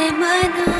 Emanuel.